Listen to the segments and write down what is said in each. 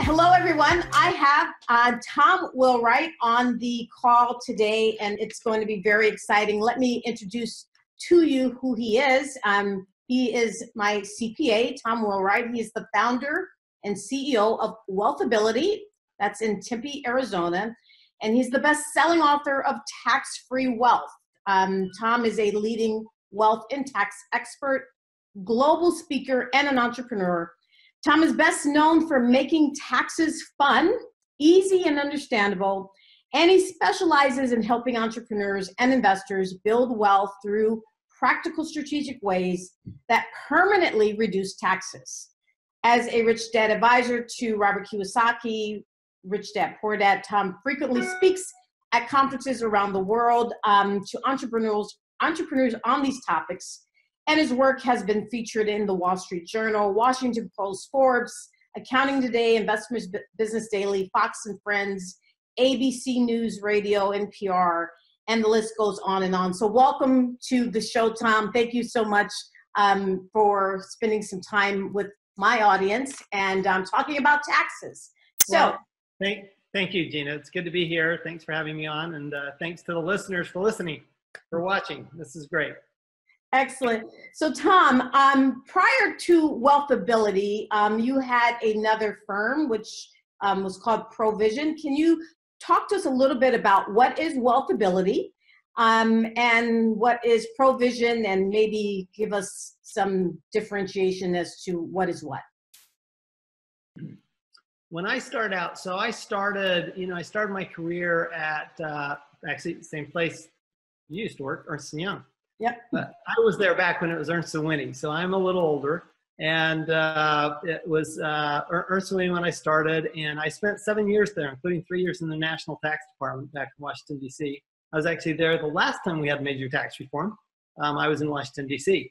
Hello, everyone. I have uh, Tom Wheelwright on the call today, and it's going to be very exciting. Let me introduce to you who he is. Um, he is my CPA, Tom Wheelwright. He is the founder and CEO of Wealthability. That's in Tempe, Arizona. And he's the best selling author of Tax Free Wealth. Um, Tom is a leading wealth and tax expert, global speaker, and an entrepreneur. Tom is best known for making taxes fun, easy, and understandable. And he specializes in helping entrepreneurs and investors build wealth through practical strategic ways that permanently reduce taxes. As a rich dad advisor to Robert Kiyosaki, Rich Dad Poor Dad, Tom frequently speaks at conferences around the world um, to entrepreneurs entrepreneurs on these topics. And his work has been featured in the Wall Street Journal, Washington Post, Forbes, Accounting Today, Investors Business Daily, Fox and Friends, ABC News Radio, NPR, and the list goes on and on. So, welcome to the show, Tom. Thank you so much um, for spending some time with my audience and um, talking about taxes. So, well, thank, thank you, Gina. It's good to be here. Thanks for having me on, and uh, thanks to the listeners for listening, for watching. This is great. Excellent. So, Tom, um, prior to Wealthability, um, you had another firm which um, was called Provision. Can you talk to us a little bit about what is Wealthability um, and what is Provision, and maybe give us some differentiation as to what is what? When I started out, so I started, you know, I started my career at uh, actually the same place you used to work, Ernst Young. Yep. But I was there back when it was Ernst & Whinney, so I'm a little older. And uh, it was uh, Ernst & Whinney when I started, and I spent seven years there, including three years in the National Tax Department back in Washington, D.C. I was actually there the last time we had major tax reform. Um, I was in Washington, D.C.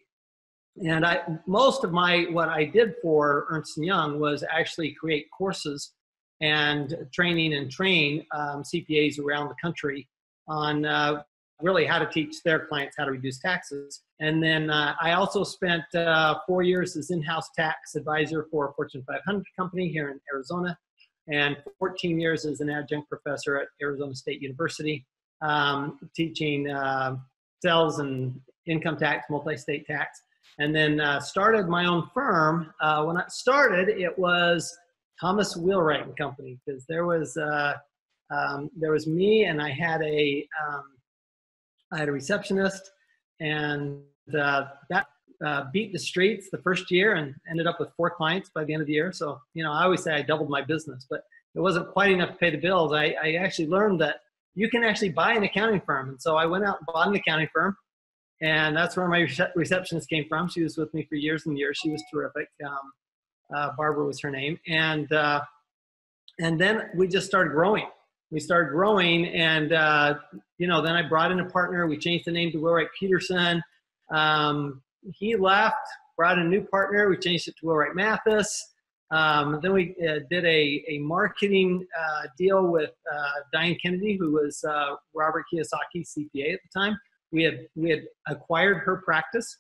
And I, most of my, what I did for Ernst & Young was actually create courses and training and train um, CPAs around the country on uh, really how to teach their clients how to reduce taxes. And then uh, I also spent uh, four years as in-house tax advisor for a Fortune 500 company here in Arizona, and 14 years as an adjunct professor at Arizona State University, um, teaching uh, sales and income tax, multi-state tax. And then uh, started my own firm. Uh, when I started, it was Thomas Wheelwright and Company because there was uh, um, there was me and I had a um, I had a receptionist, and uh, that uh, beat the streets the first year and ended up with four clients by the end of the year. So, you know, I always say I doubled my business, but it wasn't quite enough to pay the bills. I, I actually learned that you can actually buy an accounting firm. And so I went out and bought an accounting firm. And that's where my receptionist came from. She was with me for years and years. She was terrific. Um, uh, Barbara was her name. And, uh, and then we just started growing we started growing and uh, you know then i brought in a partner. We changed the name to wheelwright peterson. Um, he left brought in a new partner. We changed it to wheelwright mathis. Um, then we uh, did a, a marketing uh, deal with uh, diane kennedy who was uh, robert kiyosaki cpa at the time. We had we had acquired her practice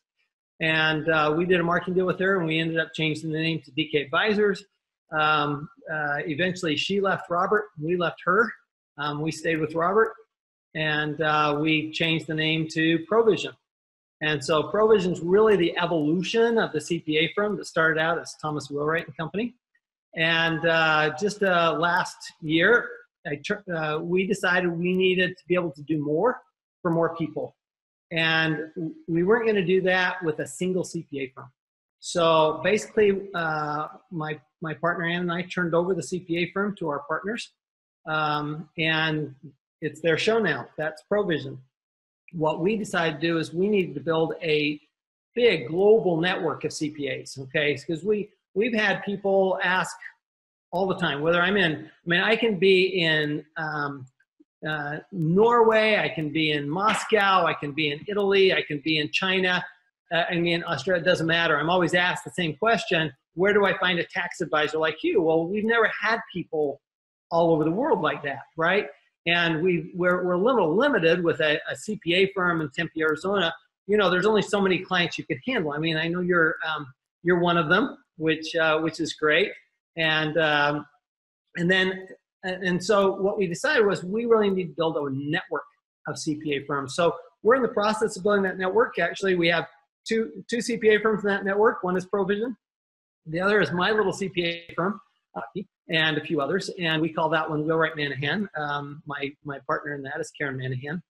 and uh, we did a marketing deal with her and we ended up changing the name to dk advisors. Um, eventually she left Robert, we left her. Um, we stayed with Robert and uh, we changed the name to Provision. And so Provision is really the evolution of the CPA firm that started out as Thomas Wheelwright and Company. And uh, just uh, last year, uh, we decided we needed to be able to do more for more people. And we weren't going to do that with a single CPA firm. So basically, uh, my, my partner Ann and I turned over the CPA firm to our partners um, and it's their show now. That's Provision. What we decided to do is we needed to build a big global network of CPAs, okay? Because we we've had people ask all the time whether I'm in. I mean, I can be in um, uh, Norway, I can be in Moscow, I can be in Italy, I can be in China. Uh, I mean, Australia, it doesn't matter. I'm always asked the same question where do I find a tax advisor like you? Well, we've never had people all over the world like that, right? And we we're, we're a little limited with a, a CPA firm in Tempe, Arizona. You know, there's only so many clients you could handle. I mean, I know you're um, you're one of them, which uh, which is great. And um, and then, and so what we decided was we really need to build a network of CPA firms. So we're in the process of building that network. Actually, we have two, two CPA firms in that network. One is Provision. The other is my little CPA firm, uh, and a few others. And we call that one Wheelwright Manahan. Um, my, my partner in that is Karen Manahan.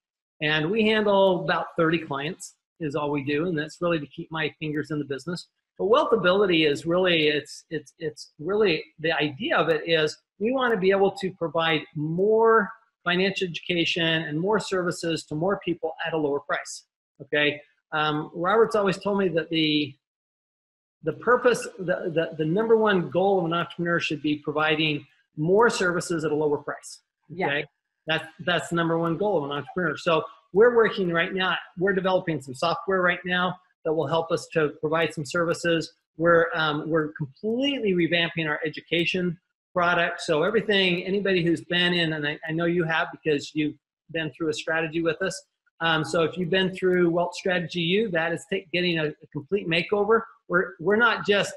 And we handle about 30 clients is all we do. And that's really to keep my fingers in the business. But wealthability is really, it's, it's, it's really, the idea of it is we want to be able to provide more financial education and more services to more people at a lower price. Okay. Um, Robert's always told me that the the purpose, the, the, the number one goal of an entrepreneur should be providing more services at a lower price. Okay. Yeah. That's, that's the number one goal of an entrepreneur. So we're working right now, we're developing some software right now that will help us to provide some services. We're, um, we're completely revamping our education product. So everything, anybody who's been in, and I, I know you have because you've been through a strategy with us. Um, so if you've been through Wealth Strategy U, that is take, getting a, a complete makeover. We're we're not just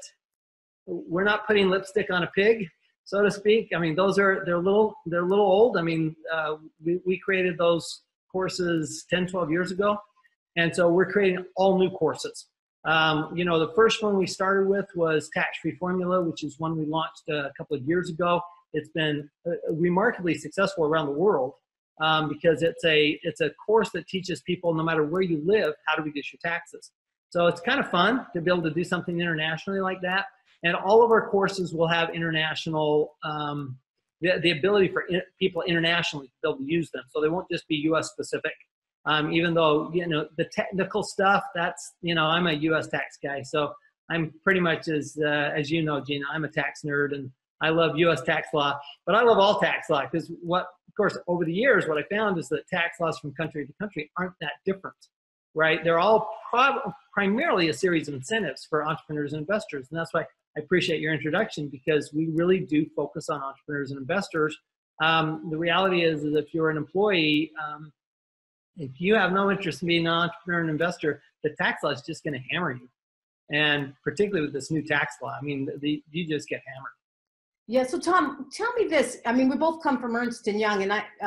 we're not putting lipstick on a pig so to speak. I mean those are they're little they're a little old. I mean uh, we, we created those courses 10 12 years ago and so we're creating all new courses. Um, you know the first one we started with was tax free formula which is one we launched a couple of years ago. It's been uh, remarkably successful around the world um, because it's a it's a course that teaches people no matter where you live how to reduce your taxes so it's kind of fun to be able to do something internationally like that. And all of our courses will have international, um, the, the ability for in, people internationally to be able to use them. So they won't just be US specific. Um, even though, you know, the technical stuff, that's, you know, I'm a US tax guy. So I'm pretty much as, uh, as you know, Gina, I'm a tax nerd and I love US tax law, but I love all tax law because what, of course, over the years, what I found is that tax laws from country to country aren't that different right? They're all primarily a series of incentives for entrepreneurs and investors. And that's why I appreciate your introduction because we really do focus on entrepreneurs and investors. Um, the reality is, is if you're an employee, um, if you have no interest in being an entrepreneur and investor, the tax law is just going to hammer you. And particularly with this new tax law, I mean, the, you just get hammered. Yeah. So Tom, tell me this. I mean, we both come from Ernst and Young, and I, uh,